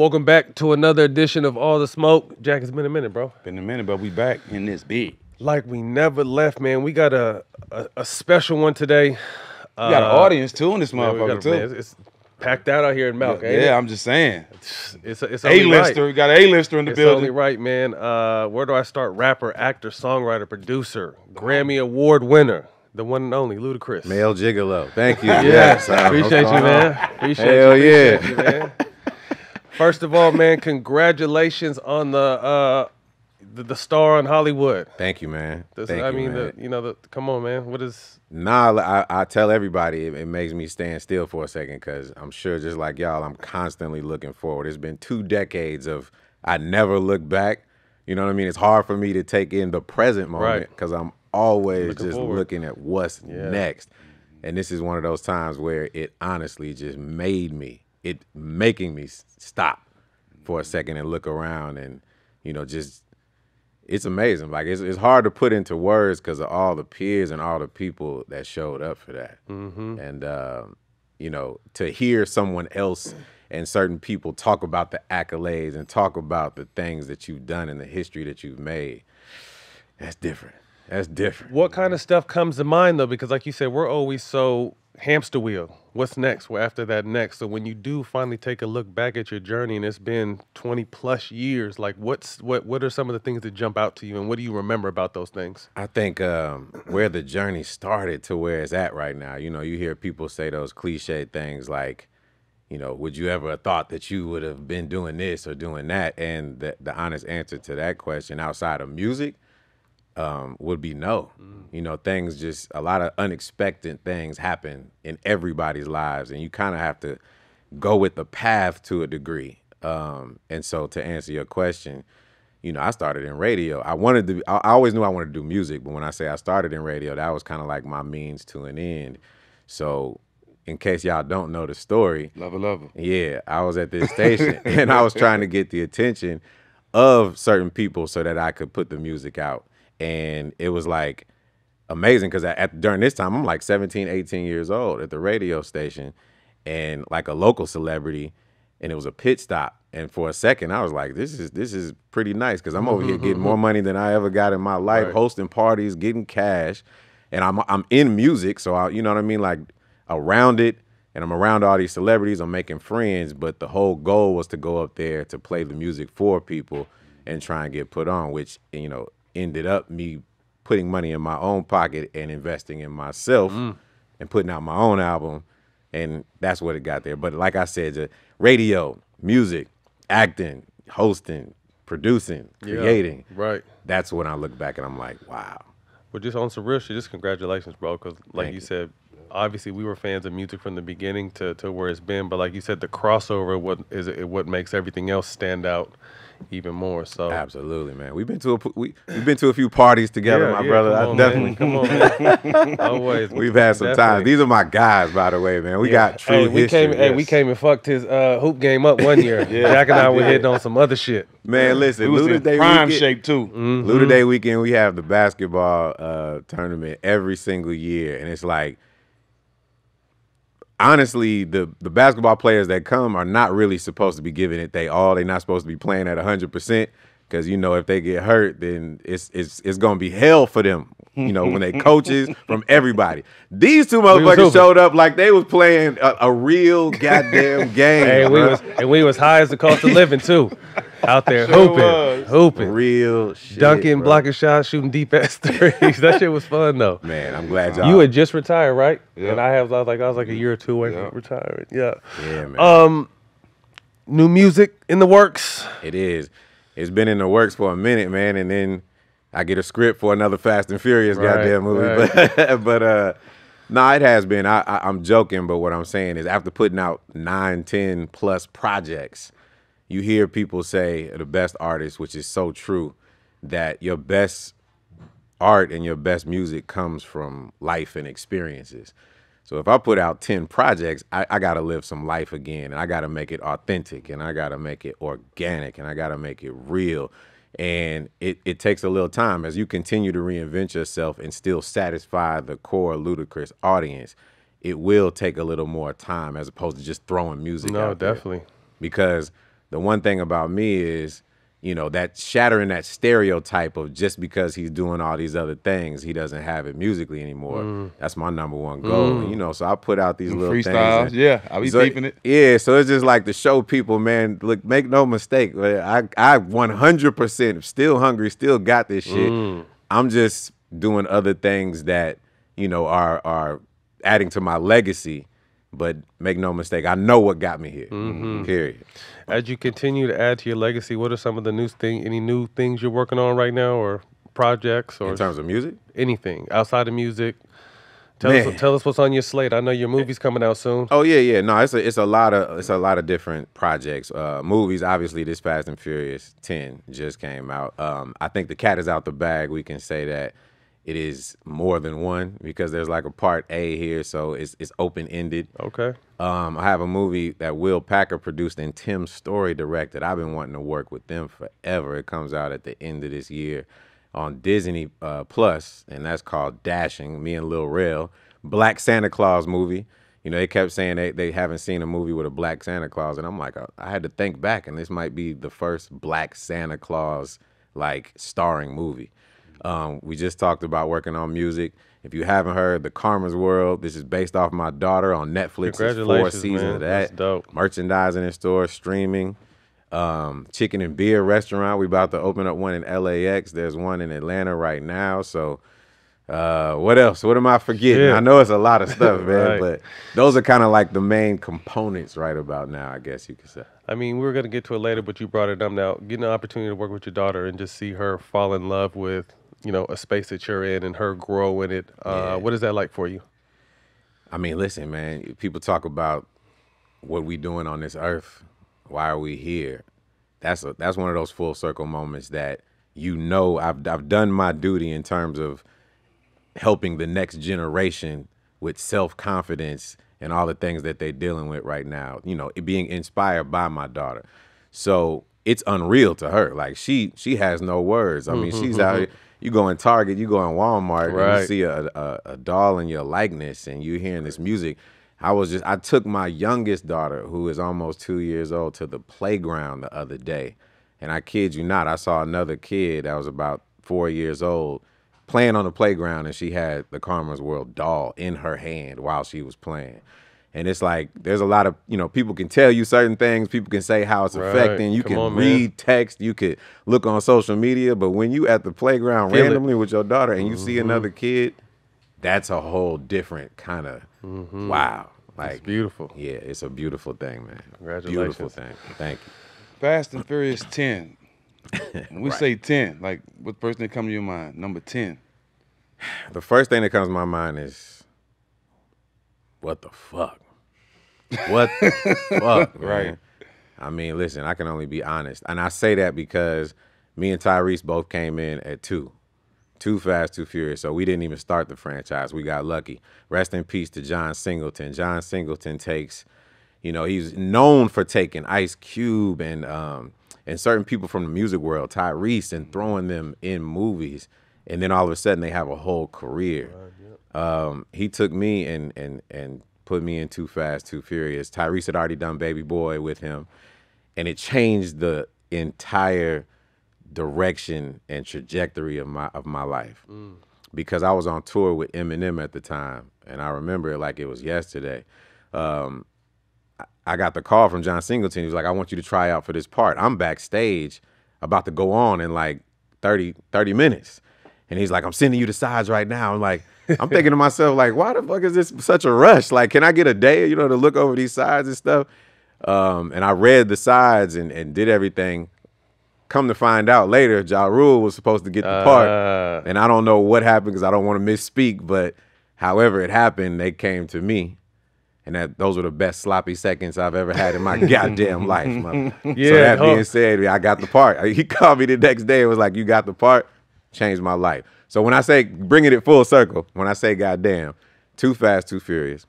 Welcome back to another edition of All the Smoke. Jack, it's been a minute, bro. Been a minute, but we back in this big. Like we never left, man. We got a a, a special one today. We got an Uh, audience too in this motherfucker got too. man, it's, it's packed out out here in Malk, ain't yeah. I'm just saying. It's it's A-lister, right. we got an A-lister in the It's building. only right, man. Uh, where do I start? Rapper, actor, songwriter, producer, Grammy Award winner, the one and only Ludacris. Male Gigolo. Thank you. Yes, uh, appreciate you, man. on? Appreciate Hell you. yeah. You, man. First of all, man, congratulations on the uh, the, the star on Hollywood. Thank you, man. This, Thank I you, mean, man. the, you know, the, come on, man. What is? Nah, I, I tell everybody it, it makes me stand still for a second because I'm sure, just like y'all, I'm constantly looking forward. It's been two decades of I never look back. You know what I mean? It's hard for me to take in the present moment Right. because I'm always Looking just forward. looking at what's Yeah. next. And this is one of those times where it honestly just made me, it making me stop for a second and look around and, you know, just it's amazing. Like it's it's hard to put into words because of all the peers and all the people that showed up for that. And um, you know, to hear someone else and certain people talk about the accolades and talk about the things that you've done and the history that you've made, that's different. That's different. What kind of stuff comes to mind though? Because like you said, we're always so hamster wheel. What's next? Well, after that next. So when you do finally take a look back at your journey, and it's been twenty plus years, like what's what? What are some of the things that jump out to you, and what do you remember about those things? I think um, where the journey started to where it's at right now, you know, you hear people say those cliche things like, you know, would you ever have thought that you would have been doing this or doing that? And the, the honest answer to that question outside of music um, would be no. You know, things just, a lot of unexpected things happen in everybody's lives, and you kind of have to go with the path to a degree. Um, and so to answer your question, you know, I started in radio. I wanted to. I always knew I wanted to do music, but when I say I started in radio, that was kind of like my means to an end. So, in case y'all don't know the story, Love love yeah, I was at this station and I was trying to get the attention of certain people so that I could put the music out. And it was like amazing because at during this time I'm like 17, 18 years old at the radio station and like a local celebrity and it was a pit stop. And for a second I was like, this is this is pretty nice because I'm over here getting more money than I ever got in my life, Right. hosting parties, getting cash. And I'm I'm in music, so I, you know what I mean? Like around it and I'm around all these celebrities, I'm making friends, but the whole goal was to go up there to play the music for people and try and get put on, which, you know, ended up me putting money in my own pocket and investing in myself mm. and putting out my own album. And that's what it got there. But like I said, the radio, music, acting, hosting, producing, Yeah, creating. right. That's when I look back and I'm like, wow. But just on some real shit, just congratulations, bro. Because like Thank you. said, obviously we were fans of music from the beginning to, to where it's been. But like you said, the crossover what is it what makes everything else stand out even more. So Absolutely, man. We've been to a p- we we've been to a few parties together, Yeah, my yeah, brother. come I on, definitely man. come on, man. Always. We've had some Definitely. times. These are my guys, by the way, man. We Yeah. got true hey, we history. came, hey, we came and fucked his uh, hoop game up one year. Jack and I were hitting on some other shit. Man, listen, It was Luda in Day prime weekend, shape too. Mm-hmm. Luda Day weekend, we have the basketball uh, tournament every single year, and it's like, honestly, the the basketball players that come are not really supposed to be giving it they all. They're not supposed to be playing at hundred percent because you know if they get hurt, then it's it's it's gonna be hell for them. You know when they coaches from everybody. These two motherfuckers showed up like they was playing a, a real goddamn game. Hey, we was and we was high as the cost of living too, out there Sure hooping, was. hooping, real shit, dunking, bro. blocking shots, shooting deep ass threes. that shit was fun though. Man, I'm glad y'all. You had just retired, right? Yeah. And I have I was like I was like a year or two away Yeah. from retiring. Yeah. yeah, man. Um, new music in the works. It is. It's been in the works for a minute, man, and then I get a script for another Fast and Furious Right, goddamn movie. right. But but uh no, it has been. I, I I'm joking, but what I'm saying is after putting out nine, ten plus projects, you hear people say the best artists, which is so true, that your best art and your best music comes from life and experiences. So if I put out 10 projects, I, I got to live some life again and I got to make it authentic and I got to make it organic and I got to make it real. And it, it takes a little time as you continue to reinvent yourself and still satisfy the core Ludacris audience. It will take a little more time as opposed to just throwing music No, out there definitely. because the one thing about me is, you know, that shattering that stereotype of just because he's doing all these other things, he doesn't have it musically anymore. Mm. That's my number one goal. And, you know, so I put out these little freestyles, things. and- yeah, I be so, it. Yeah, so it's just like to show people, man. Look, make no mistake. I I 100% still hungry, still got this shit. Mm. I'm just doing other things that you know are are adding to my legacy. But make no mistake, I know what got me here. Mm-hmm. Period. As you continue to add to your legacy, what are some of the new thing? Any new things you're working on right now, or projects, or In terms of music, anything outside of music? Tell Man. us, tell us what's on your slate. I know your movie's coming out soon. Oh yeah, yeah. No, it's a it's a lot of it's a lot of different projects. Uh, movies, obviously, this Fast and Furious Ten just came out. Um, I think the cat is out the bag. We can say that it is more than one because there's like a part A here, so it's it's open ended. Okay. Um, I have a movie that Will Packer produced and Tim Story directed. I've been wanting to work with them forever. It comes out at the end of this year on Disney uh, Plus, and that's called Dashing. Me and Lil Rel, Black Santa Claus movie. You know, they kept saying they, they haven't seen a movie with a black Santa Claus, and I'm like, I, I had to think back, and this might be the first black Santa Claus like starring movie. Um, we just talked about working on music. If you haven't heard, The Karma's World, this is based off my daughter on Netflix. It's four seasons man. of that. That's dope. Merchandising in stores, streaming. Um, chicken and beer restaurant. We about to open up one in LAX. There's one in Atlanta right now. So uh, what else? What am I forgetting? Shit. I know it's a lot of stuff, man, Right. but those are kind of like the main components right about now, I guess you could say. I mean, we are gonna get to it later, but you brought it up now. Getting an opportunity to work with your daughter and just see her fall in love with, you know, a space that you're in and her growing it. Uh, Yeah. What is that like for you? I mean, listen, man. People talk about what we doing on this earth. Why are we here? That's a that's one of those full circle moments that you know I've I've done my duty in terms of helping the next generation with self confidence and all the things that they're dealing with right now. You know, it being inspired by my daughter. So it's unreal to her. Like she she has no words. I mean, she's out here. You go in Target, you go in Walmart, and you see a, a a doll in your likeness, and you hearing this music. I was just I took my youngest daughter, who is almost two years old, to the playground the other day, and I kid you not, I saw another kid that was about four years old playing on the playground, and she had the Karma's World doll in her hand while she was playing. And it's like there's a lot of you know people can tell you certain things, people can say how it's Right. affecting. You Come can on, man. read text, you could look on social media, but when you at the playground Feel it. Mm-hmm. randomly with your daughter and you see another kid, that's a whole different kind of wow. Like It's beautiful. yeah, it's a beautiful thing, man. congratulations Beautiful thing. Thank you. Fast and Furious 10. When we say 10, like what first thing come to your mind? Number 10. The first thing that comes to my mind is, what the fuck? What the fuck? Right. I mean, listen, I can only be honest. And I say that because me and Tyrese both came in at two. Too fast, too furious. So we didn't even start the franchise. We got lucky. Rest in peace to John Singleton. John Singleton takes, you know, he's known for taking Ice Cube and um and certain people from the music world, Tyrese, and throwing them in movies. And then all of a sudden they have a whole career. Um, he took me and and and put me in Too Fast, Too Furious. Tyrese had already done Baby Boy with him, and it changed the entire direction and trajectory of my of my life. Because I was on tour with Eminem at the time, and I remember it like it was yesterday. Um, I- I got the call from John Singleton. He was like, "I want you to try out for this part." I'm backstage, about to go on in like 30, 30 minutes, and he's like, "I'm sending you the sides right now." I'm like, I'm thinking to myself, like, "Why the fuck is this such a rush? Like, can I get a day, you know, to look over these sides and stuff?" Um, and I read the sides and, and did everything. Come to find out later, Ja Rule was supposed to get the part, Uh, and I don't know what happened because I don't want to misspeak. But however it happened, they came to me, and that those were the best sloppy seconds I've ever had in my goddamn life. man. so Yeah, that being said, I got the part. He called me the next day. and was like, "You got the part." Changed my life. So when I say bringing it full circle, when I say goddamn, too fast, too furious,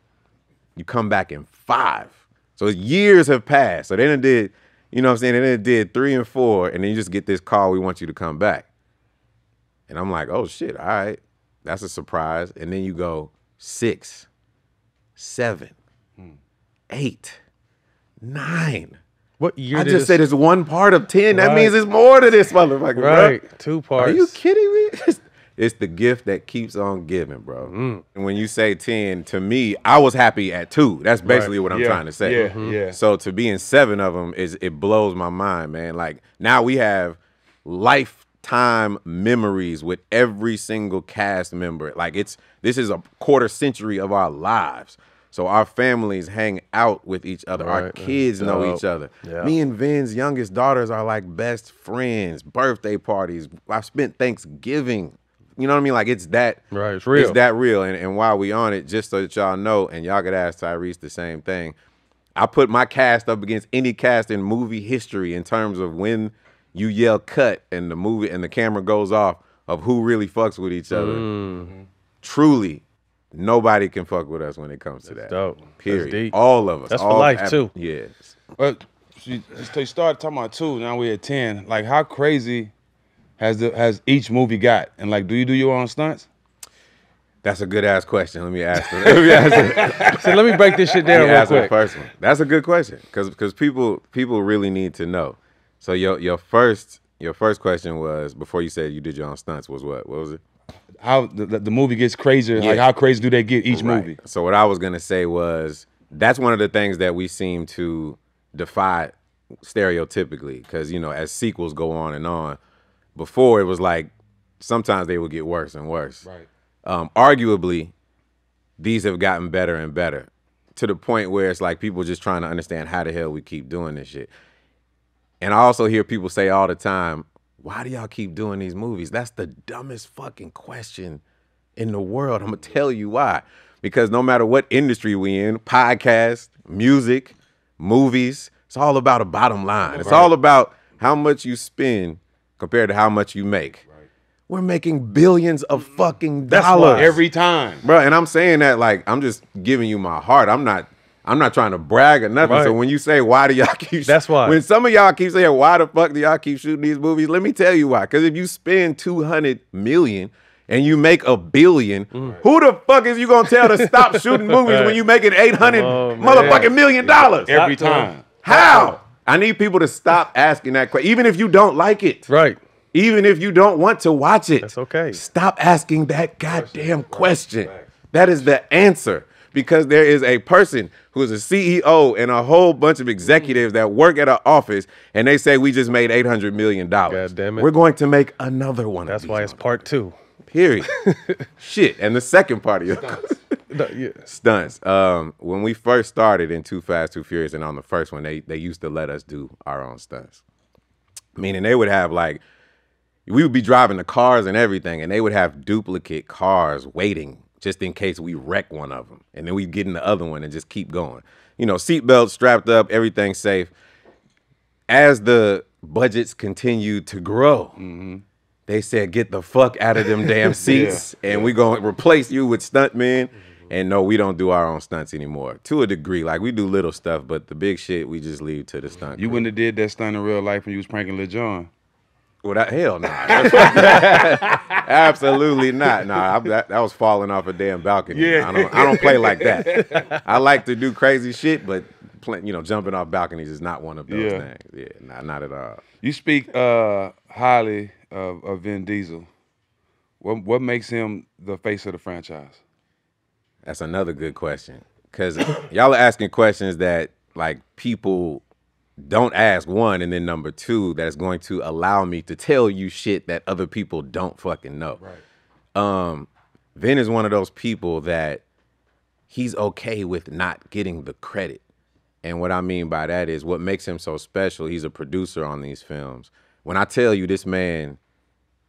you come back in five. So years have passed. So they done did, you know what I'm saying? They done did three and four, and then you just get this call, we want you to come back. And I'm like, oh shit, all right. That's a surprise. And then you go six, seven, hmm. eight, nine. What year I just said it's one part of ten. That means it's more to this motherfucker, bro. right? Two parts. Are you kidding me? It's, it's the gift that keeps on giving, bro. Mm. And when you say 10, to me, I was happy at two. That's basically what I'm Yeah, trying to say. yeah, Mhm. yeah. So to be in seven of them is it blows my mind, man. Like now we have lifetime memories with every single cast member. Like it's this is a quarter century of our lives. So our families hang out with each other. Our Right. kids know Dope. each other. Yeah. Me and Vin's youngest daughters are like best friends. Birthday parties. I've spent Thanksgiving. You know what I mean? Like it's that Right, it's real. It's that real. And, and while we on it, just so that y'all know, and y'all could ask Tyrese the same thing. I put my cast up against any cast in movie history in terms of when you yell cut and the movie and the camera goes off of who really fucks with each other. Mm-hmm. Truly, nobody can fuck with us when it comes to that. dope. That's Period. deep. All of us. That's for life, ab- too. Yes. But you, so you started talking about two. Now we're at ten. Like, how crazy has the has each movie got? And like, do you do your own stunts? That's a good ass question. Let me ask. Let me ask. So let me break this shit down Let me real ask the quick. first one. That's a good question because because people people really need to know. So your your first your first question was before you said you did your own stunts was what? What was it? How the, the, movie gets crazier? Like, how crazy do they get each Right. movie? So what I was gonna say was that's one of the things that we seem to defy stereotypically because you know as sequels go on and on. Before it was like sometimes they would get worse and worse. Right. Um, arguably, these have gotten better and better to the point where it's like people just trying to understand how the hell we keep doing this shit. And I also hear people say all the time, why do y'all keep doing these movies? That's the dumbest fucking question in the world. I'm gonna tell you why. Because no matter what industry we in, podcast, music, movies, it's all about a bottom line. It's all about how much you spend compared to how much you make. Right. We're making billions of mm. fucking That's dollars. Every time. bro. And I'm saying that like I'm just giving you my heart. I'm not. I'm not trying to brag or nothing. So when you say why do y'all keep? That's why. When some of y'all keep saying why the fuck do y'all keep shooting these movies? Let me tell you why. Because if you spend two hundred million and you make a billion, mm. who the fuck is you gonna tell to stop shooting movies when you making eight hundred Oh, man. motherfucking million dollars? Every time. How? I need people to stop asking that question, even if you don't like it. Right. Even if you don't want to watch it, That's okay. Stop asking that goddamn question. That is the answer. Because there is a person who is a CEO and a whole bunch of executives that work at an office and they say we just made $800 million. God damn it. We're going to make another one. That's why it's part two. Period. Shit. And the second part of your No, yeah. stunts. Um, when we first started in Too Fast, Too Furious, and on the first one, they they used to let us do our own stunts. Meaning they would have like we would be driving the cars and everything, and they would have duplicate cars waiting just in case we wreck one of them, and then we get in the other one and just keep going. You know, seatbelts strapped up, everything safe. As the budgets continue to grow, mm-hmm. they said, "Get the fuck out of them damn seats, and we're gonna replace you with stuntmen." And no, we don't do our own stunts anymore. To a degree, like we do little stuff, but the big shit we just leave to the stunt. You crew. wouldn't have did that stunt in real life when you was pranking Lil Jon. Well, that hell no. Absolutely not. Nah, I, that, that was falling off a damn balcony. Yeah. I don't. I don't play like that. I like to do crazy shit, but play, you know, jumping off balconies is not one of those Yeah. things. Yeah, not not at all. You speak uh, highly of, of Vin Diesel. What what makes him the face of the franchise? That's another good question. Cause y'all are asking questions that like people don't ask one, and then number two, that's going to allow me to tell you shit that other people don't fucking know. Right. Um, Vin is one of those people that he's okay with not getting the credit. And what I mean by that is what makes him so special, he's a producer on these films. When I tell you this man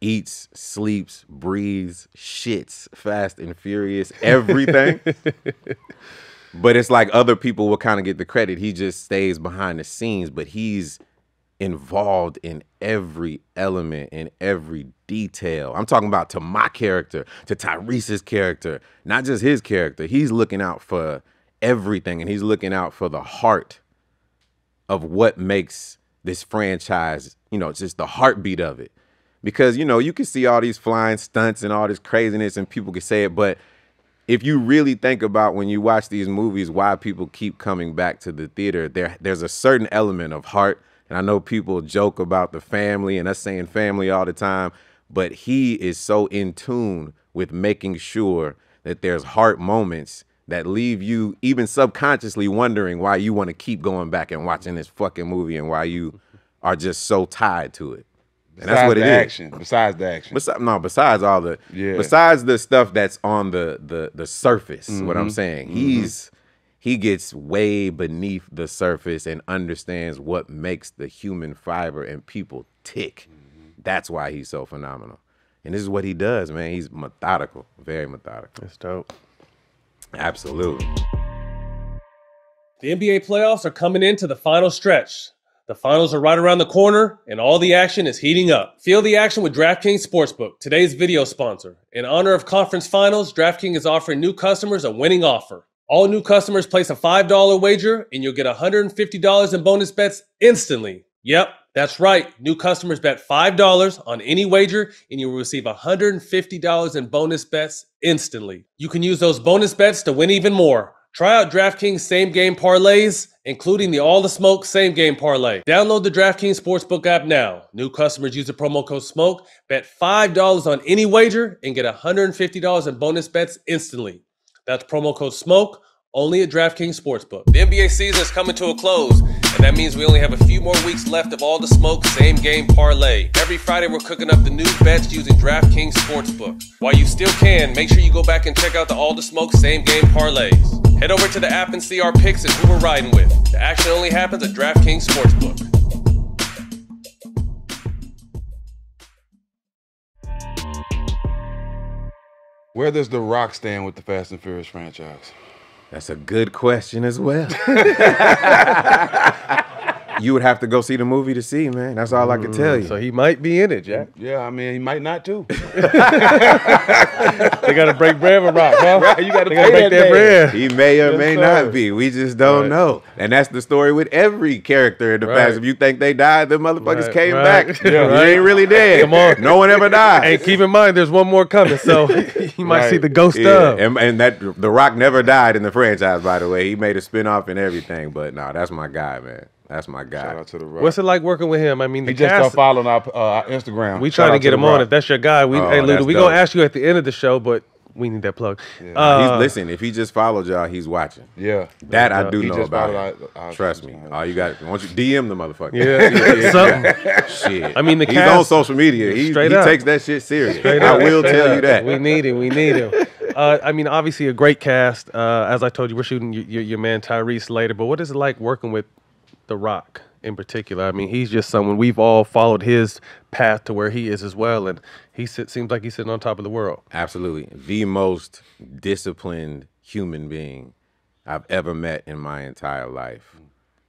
eats, sleeps, breathes, shits, fast and furious, everything. but it's like other people will kind of get the credit. He just stays behind the scenes, but he's involved in every element, in every detail. I'm talking about to my character, to Tyrese's character, not just his character. He's looking out for everything and he's looking out for the heart of what makes this franchise, you know, just the heartbeat of it. Because, you know, you can see all these flying stunts and all this craziness and people can say it, but if you really think about when you watch these movies, why people keep coming back to the theater, there there's a certain element of heart. And I know people joke about the family and us saying family all the time, but he is so in tune with making sure that there's heart moments that leave you even subconsciously wondering why you want to keep going back and watching this fucking movie and why you are just so tied to it. And that's what it the is. action. Besides the action. Besides, no, besides all the, Yeah. besides the stuff that's on the the the surface. What Mm-hmm. I'm saying, he's he gets way beneath the surface and understands what makes the human fiber and people tick. Mm-hmm. That's why he's so phenomenal. And this is what he does, man. He's methodical, very methodical. It's dope. Absolutely. The NBA playoffs are coming into the final stretch. The finals are right around the corner, and all the action is heating up. Feel the action with DraftKings Sportsbook, today's video sponsor. In honor of conference finals, DraftKings is offering new customers a winning offer. All new customers place a $5 wager, and you'll get $150 in bonus bets instantly. Yep, that's right. New customers bet $5 on any wager, and you will receive $150 in bonus bets instantly. You can use those bonus bets to win even more. Try out DraftKings same game parlays, including the All the Smoke same game parlay. Download the DraftKings Sportsbook app now. New customers use the promo code SMOKE, bet $5 on any wager, and get $150 in bonus bets instantly. That's promo code SMOKE only at DraftKings Sportsbook. The NBA season is coming to a close, and that means we only have a few more weeks left of all the smoke same game parlay. Every Friday, we're cooking up the new bets using DraftKings Sportsbook. While you still can, make sure you go back and check out the All the Smoke same game parlays. Head over to the app and see our picks and who we're riding with. The action only happens at DraftKings Sportsbook. Where does The Rock stand with the Fast and Furious franchise? That's a good question as well. you would have to go see the movie to see, man. That's all I can tell you. So he might be in it, Jack. Yeah, I mean, he might not too. They got to break bread with Rock, huh? Right, you gotta they gotta pay break that that bread. He may or Yes, may sir. not be. We just don't Right. know. And that's the story with every character in the Right. past. If you think they died, the motherfuckers Right, came right. back. Yeah, You ain't really dead. Come on. No one ever died. And keep in mind, there's one more coming, so you might Right. see the ghost yeah, of. and, and that The Rock never died in the franchise, by the way. He made a spinoff and everything. But no, that's my guy, man. That's my Shout guy. out to The Rock. What's it like working with him? I mean, the he just started cast, following our, uh, our Instagram. we trying to get The him on. If that's your guy, we Oh, hey, Lulu, that's we gonna ask you at the end of the show, but we need that plug. He's Uh, listen. If he just followed y'all, he's watching. Yeah. That I do He know about. followed him. our- our- Trust me. All you got. Won't you DM the motherfucker? Yeah, something. Shit. I mean, the he's cast- on social media. He, Straight he takes that shit serious. Straight I up, will straight tell up. you that. We need him. We need him. Uh, I mean, obviously a great cast. Uh, as I told you, we're shooting your, your, your man Tyrese later. But what is it like working with The Rock in particular? I mean, he's just someone we've all followed his path to where he is as well, and he sit, seems like he's sitting on top of the world. Absolutely. The most disciplined human being I've ever met in my entire life.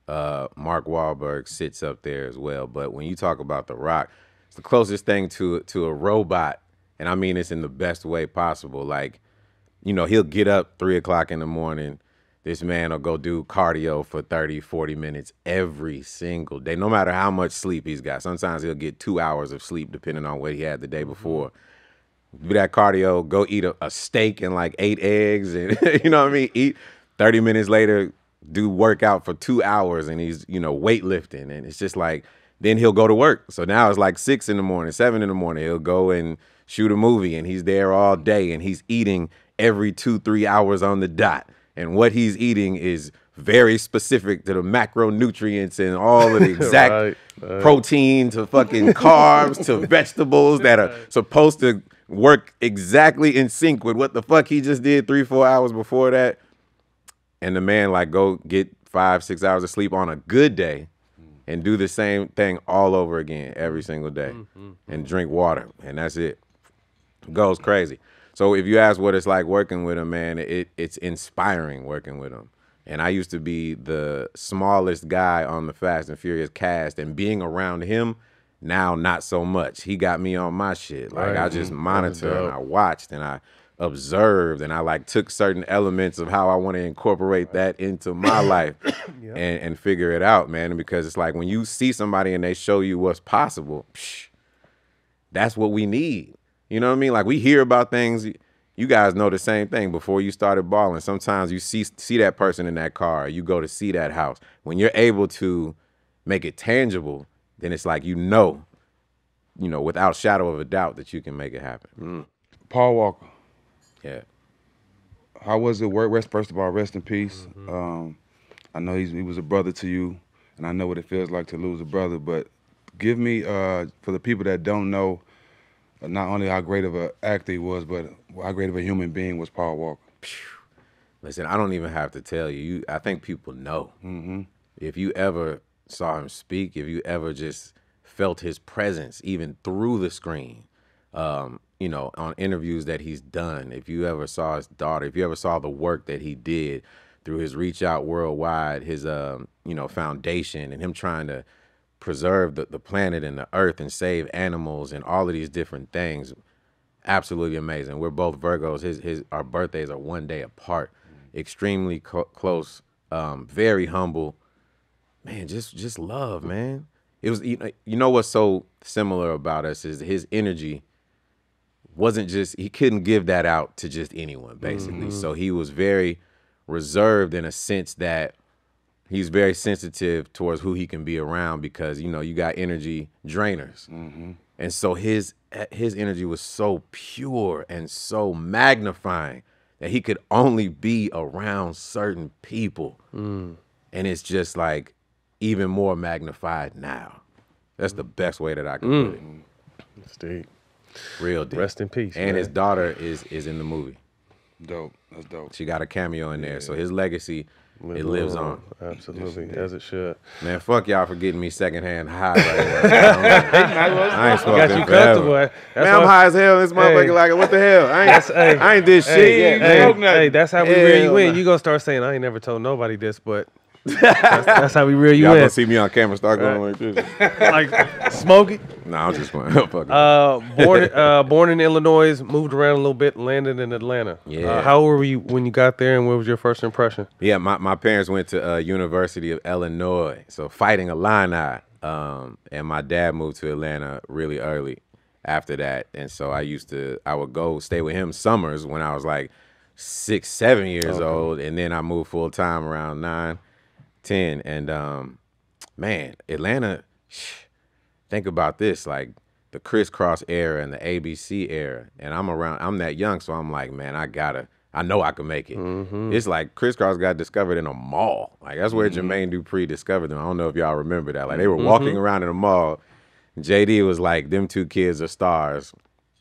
Uh, Mark Wahlberg sits up there as well. But when you talk about The Rock, it's the closest thing to to a robot, and I mean this in the best way possible. Like, you know, he'll get up three o'clock in the morning. This man will go do cardio for 30, 40 minutes every single day, no matter how much sleep he's got. Sometimes he'll get two hours of sleep depending on what he had the day mm-hmm. before do that cardio, go eat a, a steak and like eight eggs, and you know what I mean. Eat thirty minutes later, do workout for two hours, and he's you know weightlifting, and it's just like then he'll go to work. So now it's like six in the morning, seven in the morning. He'll go and shoot a movie, and he's there all day, and he's eating every two three hours on the dot, and what he's eating is very specific to the macronutrients and all of the exact Right, right. protein to fucking carbs to vegetables that are supposed to work exactly in sync with what the fuck he just did three, four hours before that. And the man like go get five, six hours of sleep on a good day and do the same thing all over again every single day mm, mm, and mm. drink water. And that's it. Goes crazy. So if you ask what it's like working with him, man, it it's inspiring working with him. And I used to be the smallest guy on the Fast and Furious cast, and being around him now not so much. He got me on my shit. Like I just Mhm. monitor and. I watched and I observed and I like took certain elements of how I want to incorporate that into my life and, and figure it out, man. And because it's like when you see somebody and they show you what's possible, psh, that's what we need. You know what I mean? Like we hear about things, you guys know the same thing before you started balling. Sometimes you see see that person in that car, you go to see that house. When you're able to make it tangible, then it's like you know, you know, without shadow of a doubt that you can make it happen. Paul Walker. Yeah. How was it work? Rest first of all, rest in peace. Mm-hmm. Um, I know he's, he was a brother to you, and I know what it feels like to lose a brother. But give me, uh, for the people that don't know, not only how great of an actor he was, but how great of a human being was Paul Walker. Listen, I don't even have to tell you. you I think people know. Mm-hmm. If you ever saw him speak, if you ever just felt his presence, even through the screen, um, you know, on interviews that he's done, if you ever saw his daughter, if you ever saw the work that he did through his reach out worldwide, his um, you know, foundation and him trying to preserve the, the planet and the earth and save animals and all of these different things. Absolutely amazing. We're both Virgos. His his our birthdays are one day apart. Extremely co- close. Um, very humble. Man, just just love, man. It was you know, you know what's so similar about us is his energy wasn't just he couldn't give that out to just anyone basically. So he was very reserved in a sense that he's very sensitive towards who he can be around because you know you got energy drainers. Mm-hmm. And so his his energy was so pure and so magnifying that he could only be around certain people. Mm. And it's just like even more magnified now. That's the best way that i can put it. Mm. It's deep. real deep. Rest in peace, and man. his daughter is is in the movie. Dope. That's dope. she got a cameo in there. So his legacy it lives on Absolutely, as it should. Man, fuck y'all for getting me secondhand high right now. I ain't smoked Got you forever. comfortable. That's Man, I'm why- high as hell. This motherfucker Hey. like, what the hell? I ain't, hey. I ain't did shit. Hey, Yeah, hey, hey, that's how we reel you Hell in. nah. You gonna start saying, "I ain't never told nobody this," but that's, that's how we reel you Y'all in. gonna see me on camera start going like this. like Smokey. Nah, I'm just playing. Fuck. Uh, born uh, born in Illinois, moved around a little bit, landed in Atlanta. Yeah. Uh, how old were you when you got there, and what was your first impression? Yeah, my, my parents went to uh, University of Illinois, so fighting Illini. Um, and my dad moved to Atlanta really early after that, and so I used to I would go stay with him summers when I was like six, seven years old, and then I moved full time around nine, ten, and um, man, Atlanta. Think about this, like the Kris Kross era and the ABC era, and I'm around. I'm that young, so I'm like, man, I gotta. I know I can make it. Mm-hmm. It's like Kris Kross got discovered in a mall. Like that's where mm-hmm. Jermaine Dupri discovered them. I don't know if y'all remember that. Like they were mm-hmm. walking around in a mall. JD was like, "Them two kids are stars.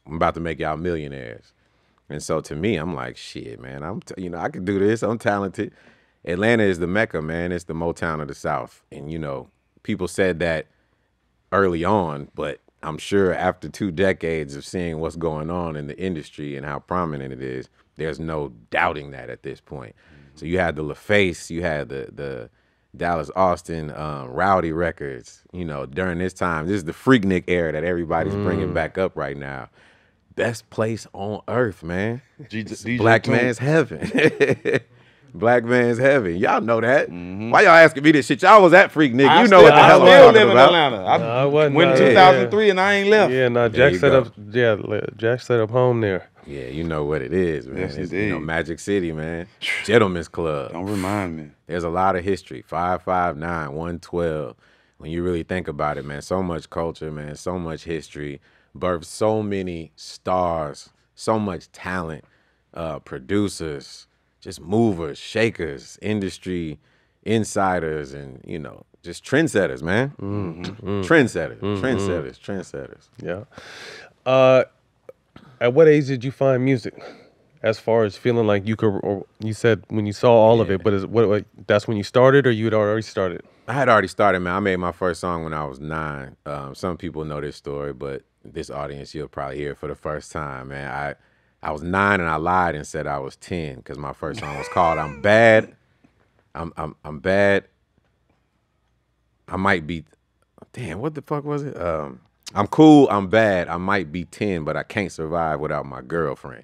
I'm about to make y'all millionaires." And so to me, I'm like, "Shit, man. I'm t- you know I can do this. I'm talented." Atlanta is the mecca, man. It's the Motown of the South, and you know people said that early on, but I'm sure after two decades of seeing what's going on in the industry and how prominent it is, there's no doubting that at this point. So you had the LaFace, you had the the Dallas Austin um, Rowdy records. You know, during this time, this is the Freaknik era that everybody's bringing back up right now. Best place on earth, man. G- DJ Black man's heaven. Black man's heaven. Y'all know that. Why y'all asking me this shit? Y'all was that Freak nigga. I You know still, what the I hell I'm still talking live in about. Atlanta. I No, I wasn't, went in uh, 2003 and I ain't left. Yeah, no, Jack set go. up. Yeah, Jack set up home there. Yeah, you know what it is, man. Yes, it's, you know. Magic City, man. Gentlemen's Club. Don't remind me. There's a lot of history. 559, 112. When you really think about it, man, so much culture, man, so much history, birthed so many stars, so much talent, uh, producers, just movers, shakers, industry insiders, and, you know, just trendsetters, man. Trendsetters, trendsetters, trendsetters. Yeah. Uh, at what age did you find music? As far as feeling like you could, or you said when you saw all of it, but is what, what that's when you started, or you had already started? I had already started, man. I made my first song when I was nine. Um, some people know this story, but this audience, you'll probably hear it for the first time, man. I I was nine and I lied and said I was ten because my first song was called "I'm Bad." I'm I'm I'm bad. I might be. Damn, what the fuck was it? Um, I'm cool. I'm bad. I might be ten, but I can't survive without my girlfriend.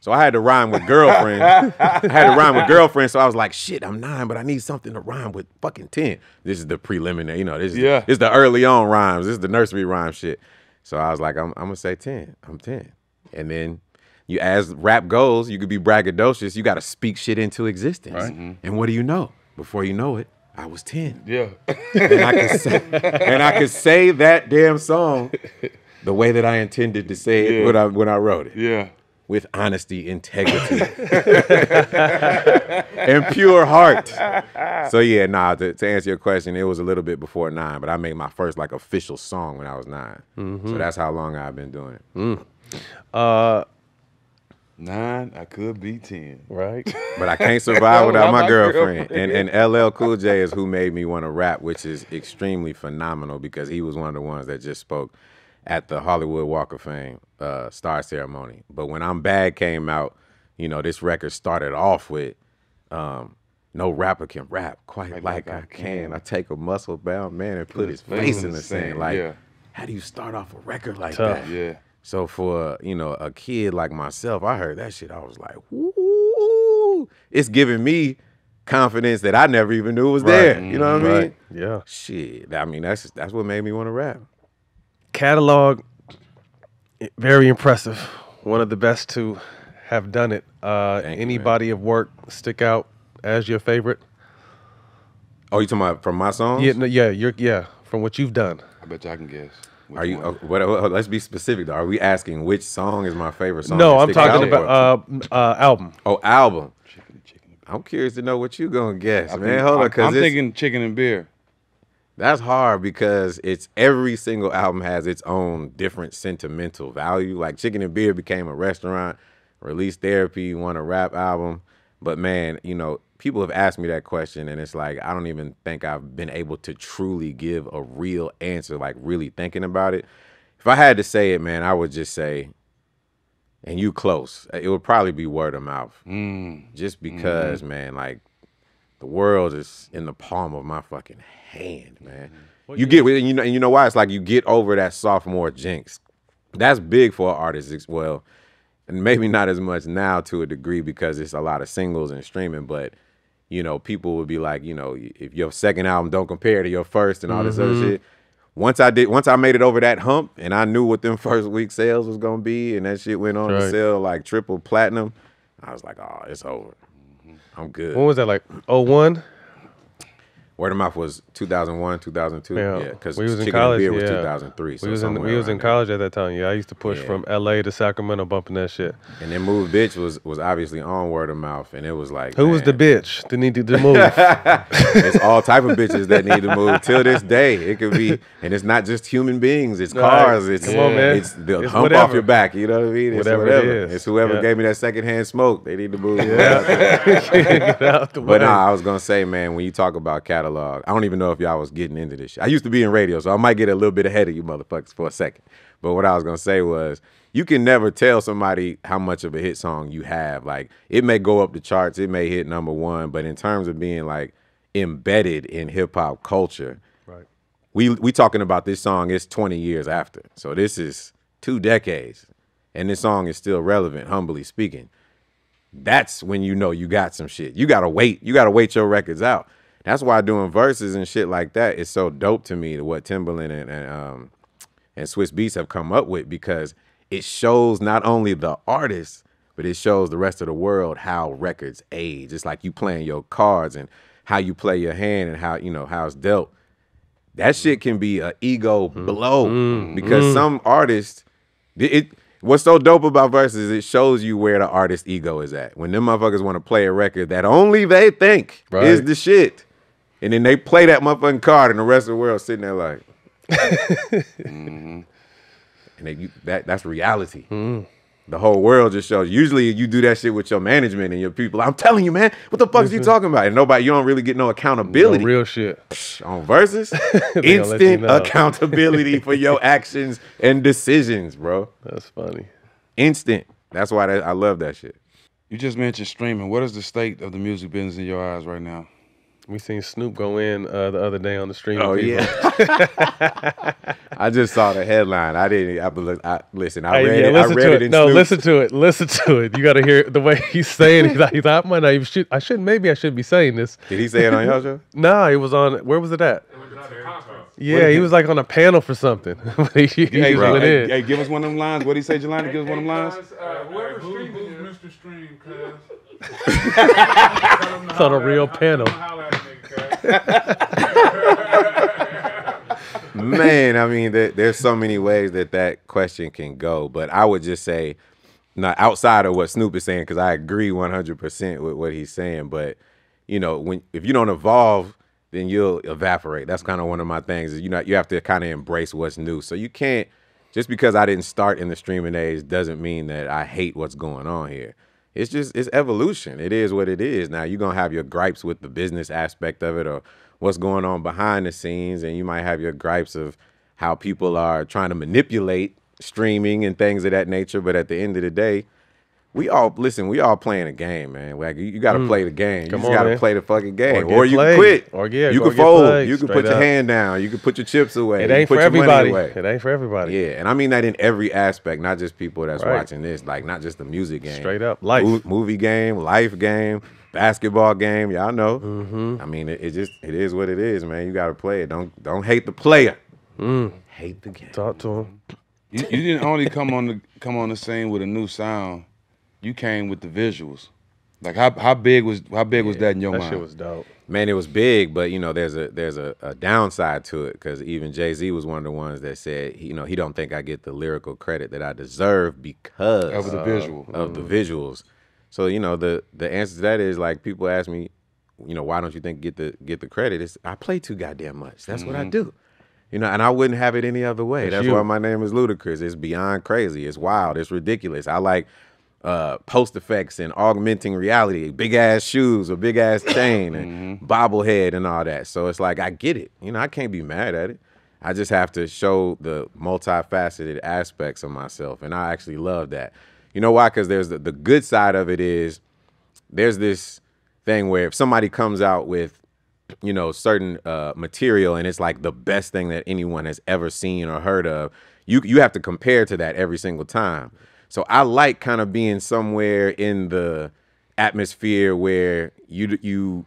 So I had to rhyme with girlfriend. I had to rhyme with girlfriend. So I was like, shit, I'm nine, but I need something to rhyme with fucking 10. This is the preliminary, you know, this is, Yeah. this is the early on rhymes. This is the nursery rhyme shit. So I was like, I'm, I'm going to say 10. I'm 10. And then you as rap goes, you could be braggadocious. You got to speak shit into existence. And what do you know? Before you know it, I was ten, Yeah. and I could say, and I could say that damn song the way that I intended to say it when I when I wrote it yeah. with honesty, integrity, and pure heart. So yeah, nah. To, to answer your question, it was a little bit before nine, but I made my first like official song when I was 9 Mm-hmm. So that's how long I've been doing it. Uh, Nine, I could be ten. right. But I can't survive without Without my my girlfriend. girlfriend. And and LL Cool J is who made me want to rap, which is extremely phenomenal because he was one of the ones that just spoke at the Hollywood Walk of Fame uh, star ceremony. But when I'm Bad came out, you know, this record started off with um, no rapper can rap quite like, I can. I take a muscle bound man and put his face in the sand. Like, yeah. how do you start off a record like Tough. that? Yeah. So for you know a kid like myself, I heard that shit. I was like, "Woo!" It's giving me confidence that I never even knew was there. You know what I mean? Yeah. Shit. I mean that's that's what made me want to rap. Catalog, very impressive. One of the best to have done it. Uh, Thank you, any man. body of work stick out as your favorite? Oh, you talking about from my songs? Yeah, no, yeah, you're yeah. From what you've done, I bet you I can guess. Which Are you? Uh, what, what- let's be specific. Though. Are we asking which song is my favorite song? no, I'm talking about uh, uh, album. oh album. chicken, chicken. I'm curious to know what you're gonna guess, I man. think- Hold on, I'm, because I'm thinking chicken and beer. That's hard because it's every single album has its own different sentimental value. Like Chicken and Beer became a restaurant, Release Therapy won a rap album. But man, you know, people have asked me that question and it's like I don't even think I've been able to truly give a real answer, like really thinking about it. If I had to say it, man, I would just say, and you close, uh, it would probably be word of mouth. Mm. Just mm-hmm. because, man, like the world is in the palm of my fucking hand, man. Mm-hmm. You get and you know and you know why? It's like you get over that sophomore jinx. That's big for an artist as well. And maybe not as much now to a degree because it's a lot of singles and streaming, but you know, people would be like, you know, if your second album don't compare to your first and all this other mm-hmm. shit. Once I did, once I made it over that hump, and I knew what them first week sales was gonna be, and that shit went on to sell like triple platinum, I was like, oh, it's over. Mm-hmm. I'm good. When was that? Like 01? Word of mouth was 2001, 2002. Yeah. Yeah, because We was in college, Beer was yeah. 2003. So we was in we was in there. college at that time. Yeah, I used to push Yeah. from LA to Sacramento, bumping that shit. And then Move Bitch was was obviously on word of mouth, and it was like Who was the bitch that needed to move? It's all type of bitches that need to move till this day. It could be, and it's not just human beings. It's Right. cars. It's Come on, man. It's the It's hump whatever. off your back. You know what I mean? It's Whatever it whatever. is. It's whoever Yeah. gave me that secondhand smoke. They need to move. Get out the way. But nah, I was gonna say, man, when you talk about catalog, I don't even know if y'all was getting into this shit. I used to be in radio, so I might get a little bit ahead of you motherfuckers for a second. But what I was gonna say was, you can never tell somebody how much of a hit song you have. Like, it may go up the charts, it may hit number one, but in terms of being like embedded in hip hop culture, Right. we we talking about this song. It's twenty years after, so this is two decades, and this song is still relevant. Humbly speaking, that's when you know you got some shit. You gotta wait. You gotta wait your records out. That's why doing Verzuz and shit like that is so dope to me. To what Timbaland and, and um and Swizz Beatz have come up with because it shows not only the artist but it shows the rest of the world how records age. It's like you playing your cards and how you play your hand and how you know how it's dealt. That shit can be a ego blow because some artists it, it- what's so dope about Verzuz it shows you where the artist ego is at. When them motherfuckers want to play a record that only they think is the shit. And then they play that motherfucking card and the rest of the world sitting there like mm-hmm. and they, you, that that's reality. The whole world just shows. Usually, you do that shit with your management and your people. I'm telling you, man, what the fuck is you mm-hmm. talking about? And nobody, you don't really get no No accountability real shit. on Verzuz. let you Instant know. accountability for your actions and decisions, bro. That's funny. Instant. That's why that, I love that shit. You just mentioned streaming. What is the state of the music business in your eyes right now? We seen Snoop go in uh, the other day on the stream. Oh yeah. I just saw the headline. I didn't. I, bel- I listen. I Hey, read yeah, it. I read to it. it. in No, Snoop's- listen to it. Listen to it. You got to hear the way he's saying it. He's like, he's like, I might not even should. I shouldn't. Maybe I shouldn't be saying this. Did he say it on your show? Nah, it was on. Where was it at? Yeah, he was like on a panel for something. he, he Hey, just hey, went hey, in. hey, give us one of them lines. What did he say, Jelani? Give us one of them lines. Uh, whoever's streaming who's Mr. Stream, cuz. It's on a real panel. Man, I mean, there, there's so many ways that that question can go, but I would just say, not outside of what Snoop is saying, because I agree 100% with what he's saying. But you know, when if you don't evolve, then you'll evaporate. That's kind of one of my things. Is you know, you have to kind of embrace what's new. So you can't just because I didn't start in the streaming age doesn't mean that I hate what's going on here. It's just it's evolution. It is what it is. Now you're gonna have your gripes with the business aspect of it or what's going on behind the scenes, and you might have your gripes of how people are trying to manipulate streaming and things of that nature. But at the end of the day, we all listen. We all playing a game, man. Like you, got to play the game. Mm. Come you just got to play the fucking game, Or or, you can quit, Or, yeah, you or can get fold. played, You can straight put your hand down. You can put your chips away. It you ain't can for put your money everybody. away. It ain't for everybody. Yeah, and I mean that in every aspect, not just people that's Right. watching this, like not just the music game. Straight up, life. Mo- movie game, life game, basketball game. Y'all know. Mm-hmm. I mean, it, it just it is what it is, man. You got to play it. Don't don't hate the player. Mm. Hate the game. Talk to him. You, you didn't only come on the come on the scene with a new sound. You came with the visuals. Like how how big was how big was that in your That mind? shit was dope. Man, it was big, but you know, there's a there's a, a downside to it because even Jay Z was one of the ones that said, you know, he don't think I get the lyrical credit that I deserve because of the visual. of the mm-hmm. visuals. So you know, the the answer to that is like people ask me, you know, why don't you think get the get the credit? It's I play too goddamn much. That's what I mm-hmm. do. You know, and I wouldn't have it any other way. That's That's you. why my name is Ludacris. It's beyond crazy. It's wild. It's ridiculous. I like uh, post effects and augmenting reality, big ass shoes, a big ass chain, and bobblehead and all that. So it's like I get it. You know, I can't be mad at it. I just have to show the multifaceted aspects of myself, and I actually love that. You know why? Because there's the, the good side of it is there's this thing where if somebody comes out with you know certain uh, material and it's like the best thing that anyone has ever seen or heard of you you have to compare to that every single time so i like kind of being somewhere in the atmosphere where you you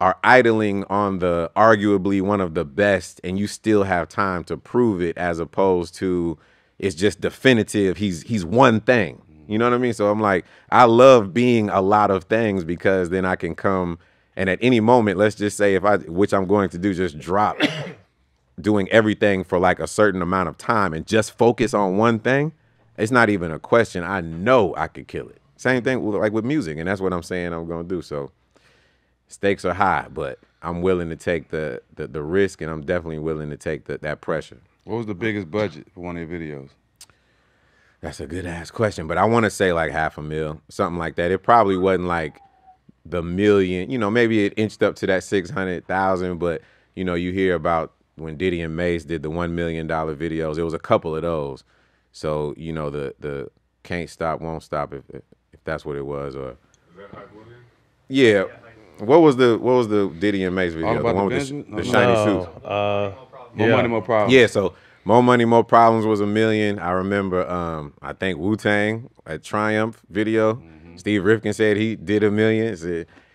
are idling on the arguably one of the best and you still have time to prove it as opposed to it's just definitive he's he's one thing. You know what i mean? So i'm like i love being a lot of things because then i can come and at any moment let's just say if i which i'm going to do just drop doing everything for like a certain amount of time and just focus on one thing it's not even a question i know i could kill it same thing with, like with music and that's what i'm saying i'm going to do so stakes are high, but I'm willing to take the the, the risk, and I'm definitely willing to take the, that pressure. What was the biggest budget for one of your videos? That's a good ass question, but I want to say like half a mil, something like that. It probably wasn't like the million, you know, maybe it inched up to that six hundred thousand, but you know, you hear about when Diddy and Mace did the one million dollar videos. It was a couple of those, so you know the the can't stop, won't stop if if, if that's what it was, or yeah. What was the what was the Diddy and Mace video? The one with the, the no. shiny No, suits. Uh, More yeah. money, more problems. Yeah, so more money, more problems was a million. I remember, um, I think Wu Tang at Triumph video. Mm-hmm. Steve Rifkin said he did a million. It's,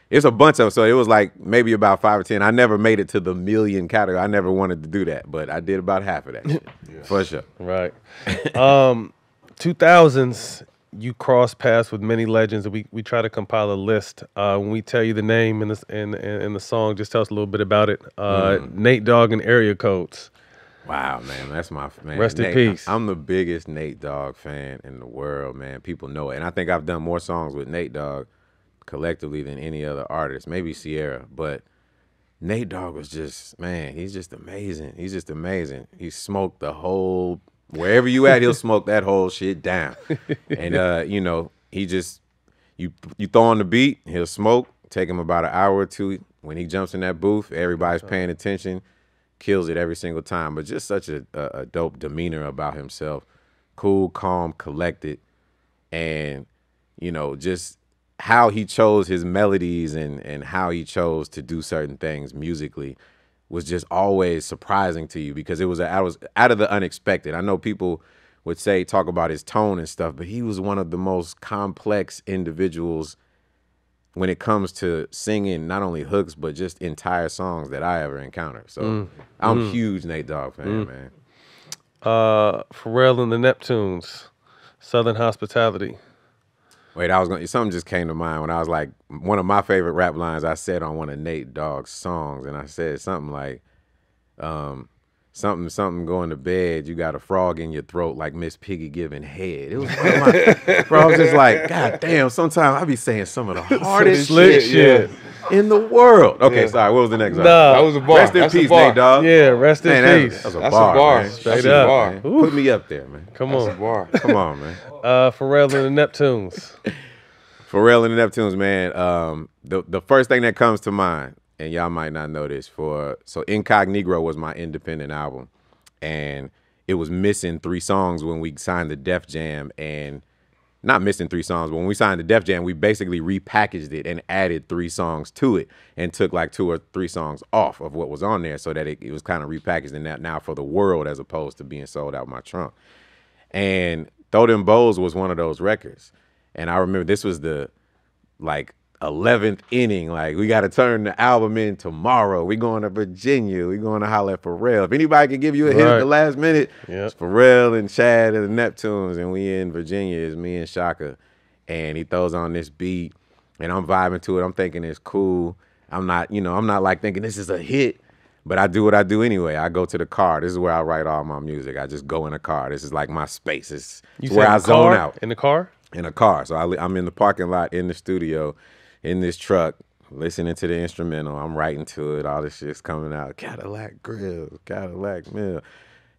it's a bunch of them, so it was like maybe about five or ten. I never made it to the million category. I never wanted to do that, but I did about half of that shit for sure. Right. um, 2000s, you cross paths with many legends. We we try to compile a list. Uh, when we tell you the name and the in, in, in the song, just tell us a little bit about it. Uh, Mm. Nate Dogg and Area Codes. Wow, man, that's my man. Rest in peace. I'm the biggest Nate Dogg fan in the world, man. People know it, and I think I've done more songs with Nate Dogg collectively than any other artist, maybe Ciara, but Nate Dogg was just man. He's just amazing. He's just amazing. He smoked the whole wherever you at, he'll smoke that whole shit down, and uh, you know he just you you throw on the beat, he'll smoke. Take him about an hour or two. When he jumps in that booth, everybody's paying attention kills it every single time. But just such a, a, a dope demeanor about himself, cool, calm, collected, and you know just how he chose his melodies and and how he chose to do certain things musically was just always surprising to you because it was I was out of the unexpected. I know people would say talk about his tone and stuff, but he was one of the most complex individuals when it comes to singing not only hooks but just entire songs that I ever encountered. So Mm. I'm a huge Nate Dogg fan, man. Uh, Pharrell and the Neptunes, Southern Hospitality. Wait, I was going. to Something just came to mind when I was like, one of my favorite rap lines I said on one of Nate Dogg's songs, and I said something like, um, something, something going to bed. You got a frog in your throat like Miss Piggy giving head. It was one of my, bro. I was just like, God damn. Sometimes I be saying some of the hardest shit, shit. In the world. Okay, Yeah. sorry. What was the next? one? Nah. That was a bar. Rest in That's a peace, bar. Nate Dogg. Yeah, rest in Man, peace. That's a That's bar. a bar. man. Straight That's a up. bar. Man, Put me up there, man. Come That's a on. bar. Come on, man. Uh, Pharrell and the Neptunes. Pharrell and the Neptunes, man. Um, the the first thing that comes to mind, and y'all might not know this, for so Incognito was my independent album, and it was missing three songs when we signed the Def Jam, and not missing three songs, but when we signed the Def Jam, we basically repackaged it and added three songs to it, and took like two or three songs off of what was on there, so that it, it was kind of repackaged in that now for the world as opposed to being sold out my trunk. And Throw Them Bows was one of those records. And I remember this was the like 11th inning. Like, we got to turn the album in tomorrow. We going to Virginia. We going to holler at Pharrell. If anybody can give you a hit at the last minute, Yep. it's Pharrell and Chad and the Neptunes. And we in Virginia is me and Chaka. And he throws on this beat. And I'm vibing to it. I'm thinking it's cool. I'm not, you know, I'm not like thinking this is a hit. But I do what I do anyway. I go to the car. This is where I write all my music. I just go in the car. This is like my space. It's, it's where I zone car? out In the car? in a car. So I, I'm in the parking lot in the studio, in this truck, listening to the instrumental. I'm writing to it. All this shit's coming out. Cadillac grills, Cadillac mill,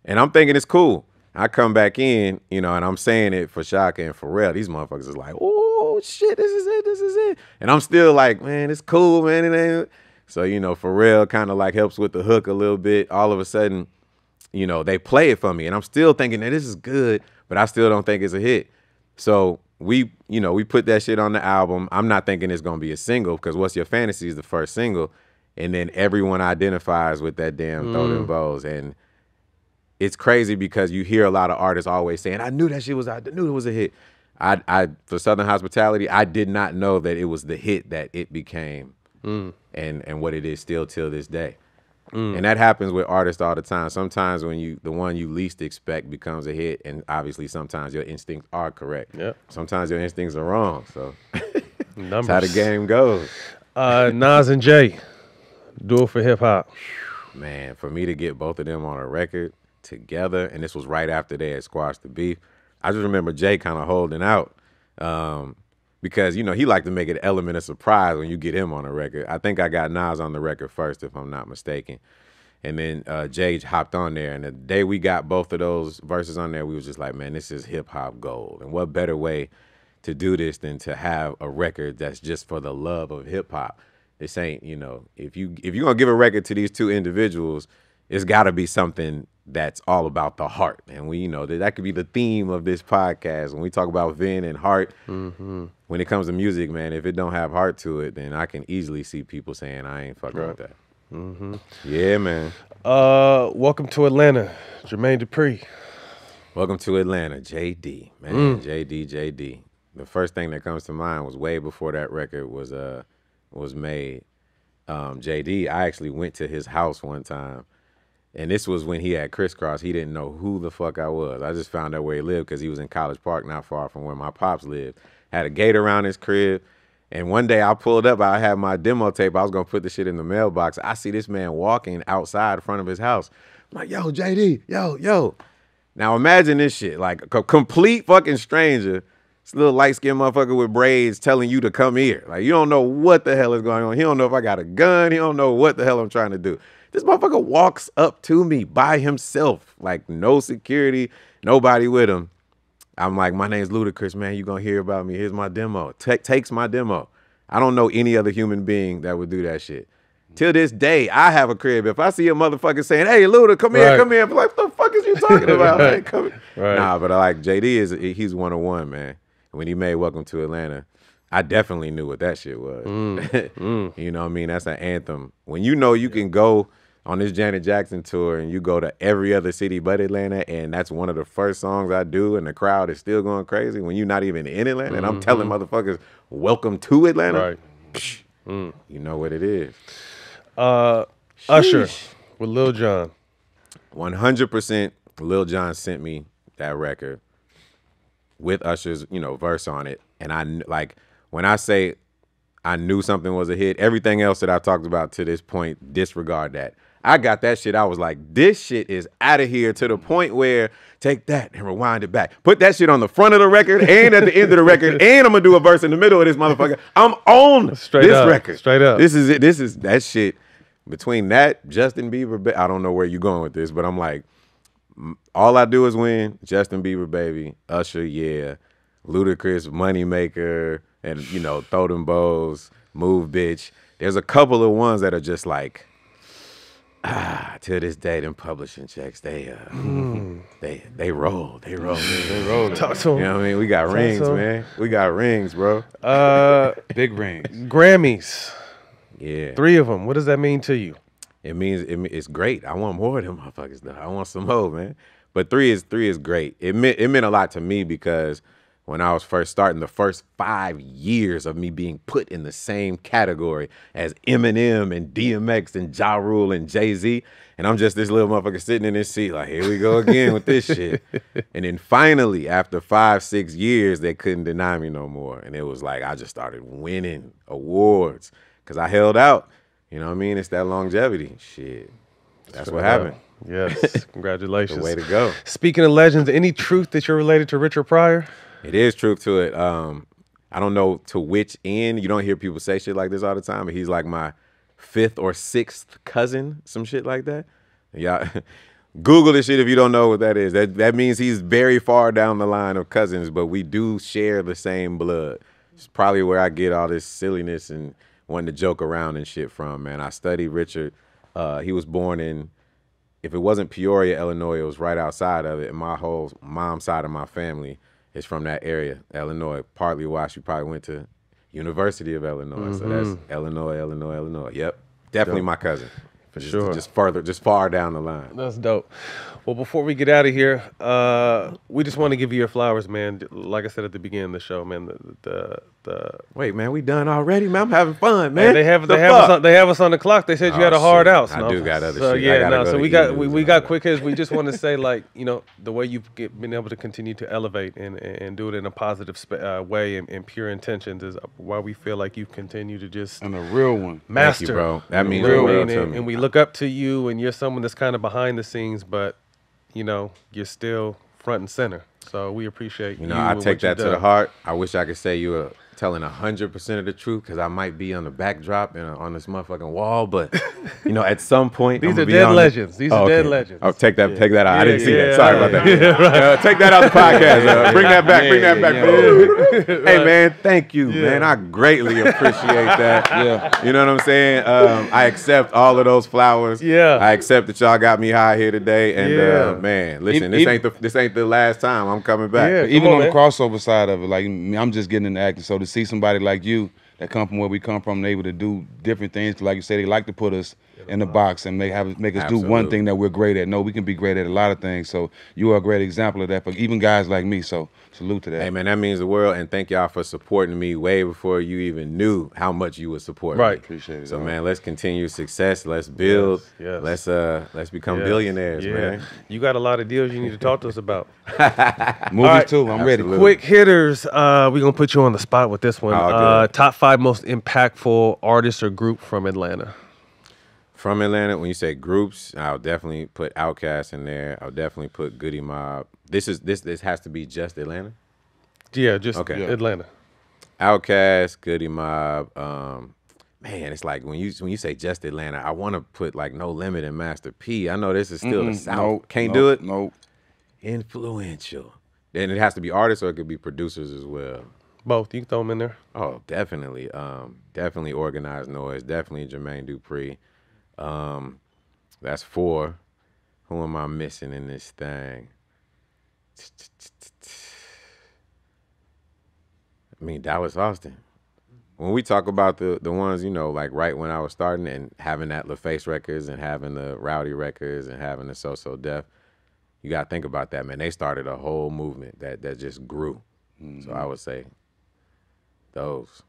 and I'm thinking it's cool. I come back in, you know, and I'm saying it for Chaka and Pharrell. These motherfuckers is like, oh shit, this is it, this is it. And I'm still like, man, it's cool, man. It ain't. So you know, Pharrell kind of like helps with the hook a little bit. All of a sudden, you know, they play it for me, and I'm still thinking that this is good, but I still don't think it's a hit. So we, you know, we put that shit on the album. I'm not thinking it's gonna be a single because "What's Your Fantasy" is the first single, and then everyone identifies with that damn mm. "Throw Them Bows," and it's crazy because you hear a lot of artists always saying, "I knew that shit was, I knew it was a hit." I, I for Southern Hospitality, I did not know that it was the hit that it became, mm. and and what it is still till this day. And that happens with artists all the time. Sometimes when you the one you least expect becomes a hit, and obviously sometimes your instincts are correct. Yep. Sometimes your instincts are wrong. So that's how the game goes. Uh, Nas and Jay, Do It for hip hop. Man, for me to get both of them on a record together, and this was right after they had squashed the beef. I just remember Jay kind of holding out um, because you know he liked to make an element of surprise when you get him on a record. I think I got Nas on the record first, if I'm not mistaken, and then uh, Jay hopped on there. And the day we got both of those verses on there, we was just like, man, this is hip hop gold. And what better way to do this than to have a record that's just for the love of hip hop? This ain't, you know, if you if you're gonna give a record to these two individuals, it's got to be something that's all about the heart. And we, you know, that, that could be the theme of this podcast when we talk about Vin and heart. When it comes to music, man, if it don't have heart to it, then I can easily see people saying I ain't fucking with that. Yeah, man. Uh, welcome to Atlanta, Jermaine Dupri. Welcome to Atlanta, JD. Man, JD, JD. The first thing that comes to mind was way before that record was uh was made. Um, JD, I actually went to his house one time, and this was when he had Kris Kross. He didn't know who the fuck I was. I just found out where he lived because he was in College Park, not far from where my pops lived. Had a gate around his crib. And one day I pulled up, I had my demo tape. I was gonna put the shit in the mailbox. I see this man walking outside in front of his house. I'm like, yo, JD, yo, yo. Now imagine this shit, like a complete fucking stranger, this little light skinned motherfucker with braids telling you to come here. Like you don't know what the hell is going on. He don't know if I got a gun. He don't know what the hell I'm trying to do. This motherfucker walks up to me by himself, like no security, nobody with him. I'm like, my name's Ludacris, man. You gonna hear about me? Here's my demo. Ta- takes my demo. I don't know any other human being that would do that shit. Till this day, I have a crib. If I see a motherfucker saying, "Hey, Luda, come here, Right. come here," I'm like, "What the fuck is you talking about?" Right. man? Come. Right. Nah, but I like JD is he's one on one, man. When he made Welcome to Atlanta, I definitely knew what that shit was. Mm. Mm. you know what I mean? That's an anthem. When you know you can go on this Janet Jackson tour and you go to every other city but Atlanta, and that's one of the first songs I do, and the crowd is still going crazy when you're not even in Atlanta, and I'm telling motherfuckers, "Welcome to Atlanta." Right. psh, you know what it is. Uh, Usher with Lil Jon. One hundred percent. Lil Jon sent me that record with Usher's, you know, verse on it, and I like when I say I knew something was a hit. Everything else that I talked about to this point, disregard that. I got that shit. I was like, this shit is out of here to the point where take that and rewind it back. Put that shit on the front of the record and at the end of the record, and I'm gonna do a verse in the middle of this motherfucker. I'm on Straight this up, record. straight up. This is it. This is that shit. Between that, Justin Bieber, I don't know where you're going with this, but I'm like, all I do is win. Justin Bieber, baby. Usher, yeah. Ludacris, Moneymaker, and you know, throw them bows, move, bitch. There's a couple of ones that are just like, ah, to this day, them publishing checks, they uh, Hmm. they they roll, they roll, they roll. Talk to them. You know what I mean? We got rings, man. We got rings, bro. Uh, Big rings. Grammys. Yeah. Three of them. What does that mean to you? It means it, it's great. I want more of them motherfuckers though. I want some more, man. But three is three is great. It meant it meant a lot to me because when I was first starting, the first five years of me being put in the same category as Eminem and DMX and Ja Rule and Jay Z, and I'm just this little motherfucker sitting in this seat like, here we go again with this shit. And then finally, after five six years, they couldn't deny me no more, and it was like I just started winning awards because I held out. You know what I mean? It's that longevity. Shit. That's what happened. Yes. Congratulations. The way to go. Speaking of legends, any truth that you're related to Richard Pryor? It is truth to it. Um, I don't know to which end. You don't hear people say shit like this all the time. But he's like my fifth or sixth cousin, some shit like that. Yeah. Google this shit if you don't know what that is. That that means he's very far down the line of cousins, but we do share the same blood. It's probably where I get all this silliness and wanting to joke around and shit from, man. I studied Richard. Uh, he was born in if it wasn't Peoria, Illinois, it was right outside of it. And my whole mom's side of my family is from that area, Illinois. Partly why she probably went to University of Illinois. So that's Illinois, Illinois, Illinois. Yep, definitely my cousin. For sure. Just further, just far down the line. That's dope. Well, before we get out of here, uh, we just want to give you your flowers, man. Like I said at the beginning of the show, man. The the, the Wait, man, we done already, man. I'm having fun, man. Man, they have The they have us on, they have us on the clock. They said you Oh, had a hard shit. out. I so- do got other so, shit. I Yeah, gotta no. go So to we got E-News we, we got quick hitters. We just want to say like you know the way you've get, been able to continue to elevate and and do it in a positive sp- uh, way and, and pure intentions is why we feel like you continue to just And a real one. master, bro. That means know the what I world mean? to and, me. and we look up to you, and you're someone that's kind of behind the scenes, but you know you're still front and center. So we appreciate You know, you I take that to the heart. I wish I could say you were telling hundred percent of the truth because I might be on the backdrop and on this motherfucking wall, but you know, at some point These I'ma are dead on the- legends. These are dead legends. Oh, take that, take that out. I didn't see yeah, that. Sorry about yeah, that. Uh, take that out the podcast. Uh, bring that back. bring that back. hey man, thank you, man. I greatly appreciate that. Yeah. You know what I'm saying? Um, I accept all of those flowers. Yeah. I accept that y'all got me high here today. And Yeah. uh, man, listen, Even- this ain't the this ain't the last time I'm coming back. Yeah. Even on, on, the crossover side of it, like I'm just getting into acting. So to see somebody like you that come from where we come from, and able to do different things, like you say, they like to put us in the box and make have make us do one thing that we're great at. No, we can be great at a lot of things. So you are a great example of that for even guys like me. So salute to that. Hey man, that means the world, and thank y'all for supporting me way before you even knew how much you would support Right. me. Appreciate it, So man, let's continue success. Let's build. yes. Let's uh, let's become Yes. billionaires, Yeah. man. You got a lot of deals you need to talk to us about. Movies right. too. I'm ready. Quick hitters. Uh, we're gonna put you on the spot with this one. Oh, Uh, top five most impactful artists or group from Atlanta. From Atlanta, when you say groups, I'll definitely put Outkast in there. I'll definitely put Goodie Mob. This is this this has to be just Atlanta. Yeah, just Okay. Yeah. Atlanta. Outkast, Goodie Mob. Um, man, it's like when you when you say just Atlanta, I want to put like No Limit and Master P. I know this is still the Mm-mm, South. nope, Can't nope, do it. Nope. Influential. Then it has to be artists or it could be producers as well. Both. You can throw them in there. Oh, definitely. Um, definitely Organized Noize. Definitely Jermaine Dupri. Um, that's four. Who am I missing in this thing? I mean Dallas Austin. When we talk about the the ones, you know, like right when I was starting and having that LaFace records and having the Rowdy records and having the So So Def, you gotta think about that, man. They started a whole movement that that just grew. So I would say those.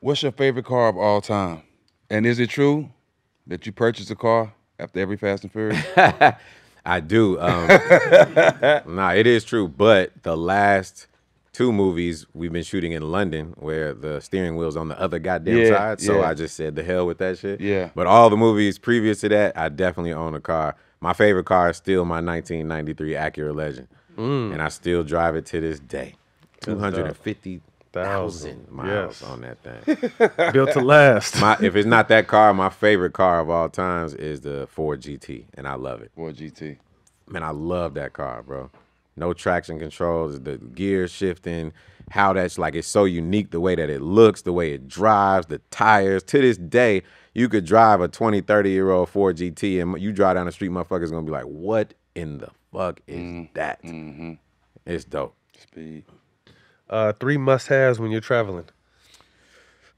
What's your favorite car of all time? And is it true that you purchased a car after every Fast and Furious? I do. Um, nah, it is true. But the last two movies we've been shooting in London, where the steering wheel's on the other goddamn Yeah, side. So yeah. I just said the hell with that shit. Yeah. But all the movies previous to that, I definitely own a car. My favorite car is still my 1993 Acura Legend, Mm. and I still drive it to this day. Two hundred and fifty thousand Thousand, miles yes. on that thing. Built to last. my, if it's not that car, my favorite car of all times is the Ford GT, and I love it. or GT? Man, I love that car, bro. No traction controls, the gear shifting, how that's like it's so unique the way that it looks, the way it drives, the tires. To this day, you could drive a 20, 30 year old Ford GT and you drive down the street, motherfuckers gonna be like, what in the fuck is mm, that? Mm-hmm. It's dope. Speed. Uh, three must-haves when you're traveling.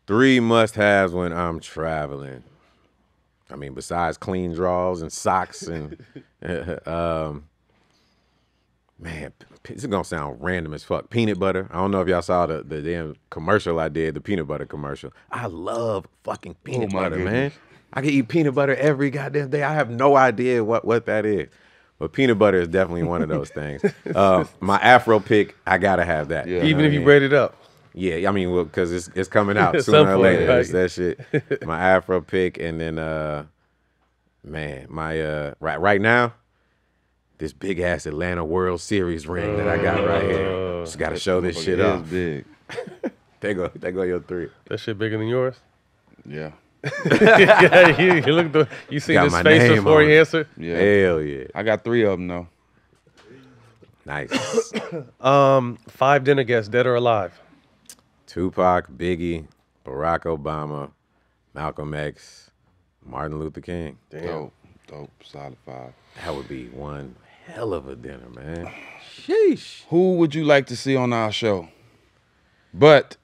Three must haves when I'm traveling. I mean, besides clean drawers and socks and um man, p- this is gonna sound random as fuck. Peanut butter. I don't know if y'all saw the, the damn commercial I did, the peanut butter commercial. I love fucking peanut my butter, man. I can eat peanut butter every goddamn day. I have no idea what what that is. But peanut butter is definitely one of those things. Uh, my Afro pick, I gotta have that. Yeah. know Even if you mean? braid it up. Yeah, I mean, well, because it's it's coming out sooner some or later. right. That shit. My Afro pick, and then uh, man, my uh, right right now, this big ass Atlanta World Series ring that I got right here. Just got to show this shit It is off. big. There go, there go your three. That shit bigger than yours. Yeah. yeah, you, you look. The, you seen Got his face before he it. answered. Yeah. Hell yeah, I got three of them though. nice. Um, five dinner guests, dead or alive. Tupac, Biggie, Barack Obama, Malcolm X, Martin Luther King. Dope. Dope. Solid five. That would be one hell of a dinner, man. Sheesh. Who would you like to see on our show? But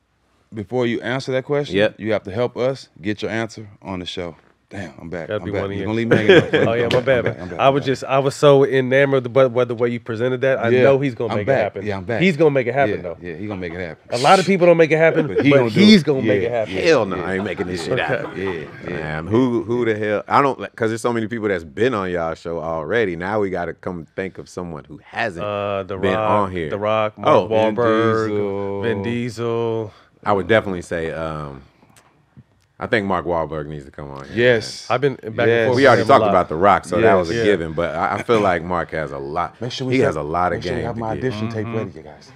before you answer that question, Yep. you have to help us get your answer on the show. Damn, I'm back. Gotta I'm be back. one of You're gonna leave me hanging. Oh yeah, my bad. I'm man. back, I I'm was just, I was so enamored by, by the way you presented that. I Yeah, know he's gonna make it happen. Yeah, I'm back. He's gonna make it happen yeah, though. Yeah, he gonna make it happen. A lot of people don't make it happen, but, But gonna he's it. gonna make it happen. Hell no, I ain't making this shit happen. Yeah, yeah. Man, who who the hell? I don't because there's so many people that's been on y'all show already. Now we got to come think of someone who hasn't Uh, the been Rock, on here. The Rock, Mark Oh, Vin Wahlberg, Diesel. Vin Diesel. I would definitely say. um I think Mark Wahlberg needs to come on here. Yes. I've been back and forth. We already talked about The Rock, so that was a Yeah. given. But I, I feel like Mark has a lot. he has a lot of Make sure we game have my to give. audition tape ready, you guys.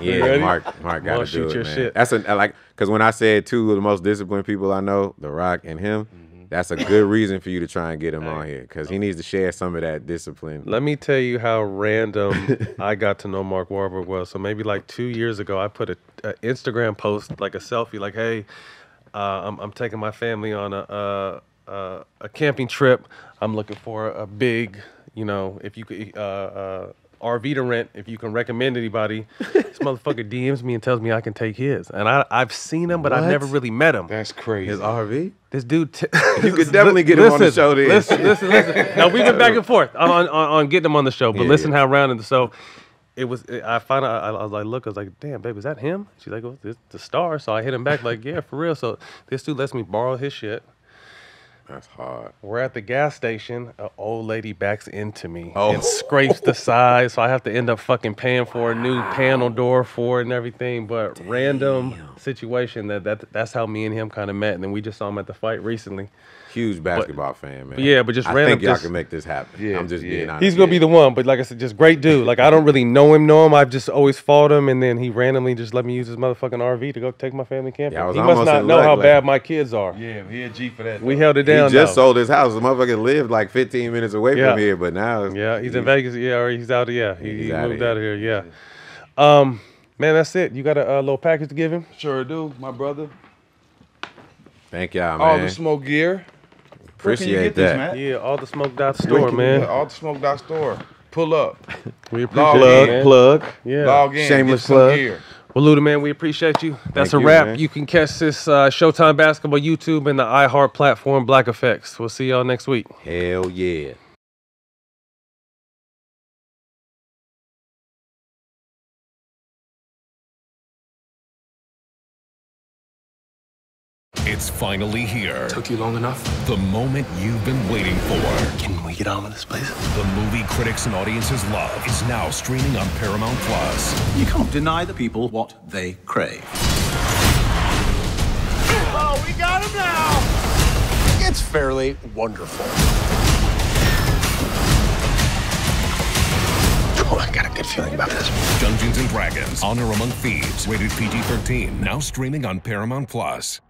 Yeah, ready? Mark, Mark got Wanna to shoot do your it, man. shit. That's a, I like because when I said two of the most disciplined people I know, The Rock and him, Mm-hmm. That's a good reason for you to try and get him on here because he needs to share some of that discipline. Let me tell you how random I got to know Mark Wahlberg was. So maybe like two years ago, I put a, a Instagram post, like a selfie, like, "Hey, uh, I'm, I'm taking my family on a, a a a camping trip. I'm looking for a big, you know, if you could." Uh, uh, RV to rent. If you can recommend anybody, this motherfucker DMs me and tells me I can take his, and I I've seen him, but I've What? never really met him. That's crazy. His RV. This dude, t- You could definitely get him on the show then. Listen, listen, listen. Now we've been back and forth on on, on getting him on the show, but Yeah, listen yeah. how round and so. It was. I found out. I, I was like, look. I was like, damn, babe, is that him? She's like, oh, well, it's the star. So I hit him back like, yeah, for real. So this dude lets me borrow his shit. That's hard. We're at the gas station. An old lady backs into me Oh. and scrapes the side, so I have to end up fucking paying for a new panel door for it and everything. But random situation that, that that's how me and him kind of met, and then we just saw him at the fight recently. Huge basketball fan, man. yeah, but just I random think y'all just- can make this happen. Yeah, I'm just yeah. being honest. He's gonna be the one, but like I said, just great dude. Like I don't really know him, know him. I've just always fought him, and then he randomly just let me use his motherfucking RV to go take my family camping. Yeah, he must not know how bad my kids are. Yeah, he a G for that. We held it down. He just though. sold his house. The motherfucker lived like 15 minutes away Yeah. from here, but now it's- Yeah, he's in Vegas. Yeah, or he's out. Yeah, he, He's he outta moved here. out of here. Yeah. Um, man, that's it. You got a, uh little package to give him? Sure do, my brother. Thank y'all, man. All the smoke gear. Where can you Appreciate get this, that. man? Yeah, all the smoke dot store, can you get man. All the smoke dot store. Pull up. We appreciate Log it, in. Plug. Yeah. Log in. Shameless get plug. gear. Well, Luda, man, we appreciate you. That's Thank a wrap. man. You can catch this uh, Showtime Basketball YouTube and the iHeart platform, Black Effects. We'll see y'all next week. Hell yeah. It's finally here. Took you long enough? The moment you've been waiting for. Can we get on with this, please? The movie critics and audiences love is now streaming on Paramount Plus. You can't deny the people what they crave. Oh, we got him now! It's fairly wonderful. Oh, I got a good feeling about this. Dungeons and Dragons: Honor Among Thieves, rated PG-13, now streaming on Paramount Plus.